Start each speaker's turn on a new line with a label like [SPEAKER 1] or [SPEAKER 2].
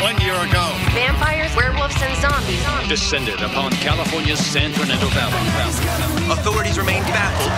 [SPEAKER 1] one year ago.
[SPEAKER 2] Vampires, werewolves, and zombies
[SPEAKER 3] descended upon California's San Fernando Valley.
[SPEAKER 4] Authorities remain baffled